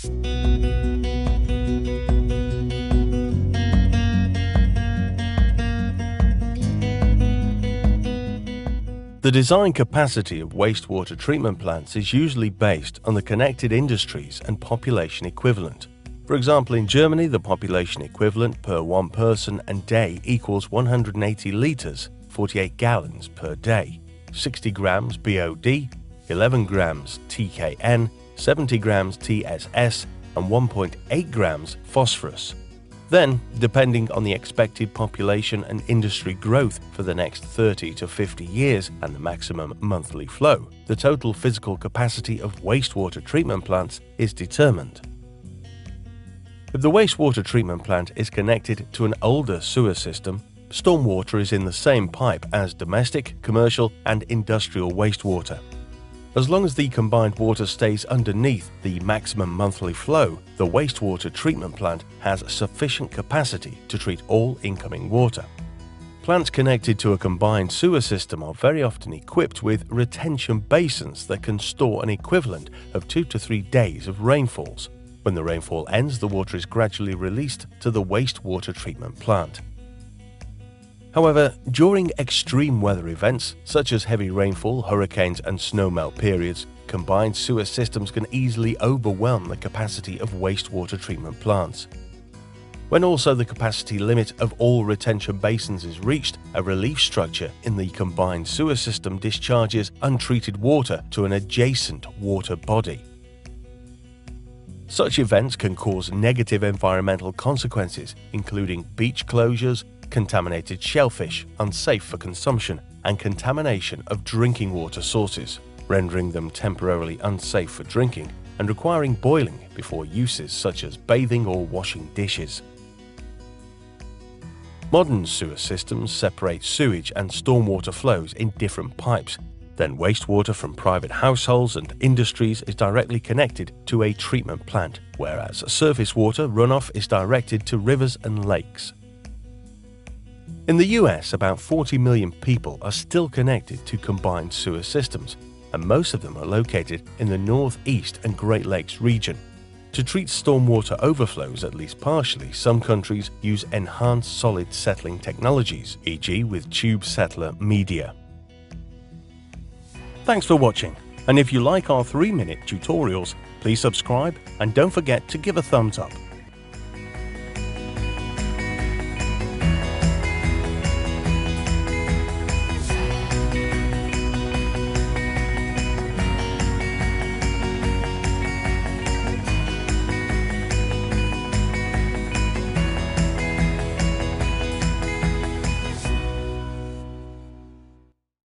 The design capacity of wastewater treatment plants is usually based on the connected industries and population equivalent. For example, in Germany, the population equivalent per one person and day equals 180 litres, 48 gallons per day, 60 grams BOD, 11 grams TKN, 70 grams TSS, and 1.8 grams phosphorus. Then, depending on the expected population and industry growth for the next 30 to 50 years and the maximum monthly flow, the total physical capacity of wastewater treatment plants is determined. If the wastewater treatment plant is connected to an older sewer system, stormwater is in the same pipe as domestic, commercial, and industrial wastewater. As long as the combined water stays underneath the maximum monthly flow, the wastewater treatment plant has sufficient capacity to treat all incoming water. Plants connected to a combined sewer system are very often equipped with retention basins that can store an equivalent of two to three days of rainfalls. When the rainfall ends, the water is gradually released to the wastewater treatment plant. However, during extreme weather events, such as heavy rainfall, hurricanes, and snowmelt periods, combined sewer systems can easily overwhelm the capacity of wastewater treatment plants. When also the capacity limit of all retention basins is reached, a relief structure in the combined sewer system discharges untreated water to an adjacent water body. Such events can cause negative environmental consequences, including beach closures, contaminated shellfish, unsafe for consumption, and contamination of drinking water sources, rendering them temporarily unsafe for drinking and requiring boiling before uses such as bathing or washing dishes. Modern sewer systems separate sewage and stormwater flows in different pipes then wastewater from private households and industries is directly connected to a treatment plant, whereas surface water runoff is directed to rivers and lakes. In the US, about 40 million people are still connected to combined sewer systems, and most of them are located in the Northeast and Great Lakes region. To treat stormwater overflows at least partially, some countries use enhanced solid settling technologies, e.g. with tube settler media. Thanks for watching, and if you like our 3-minute tutorials, please subscribe and don't forget to give a thumbs up.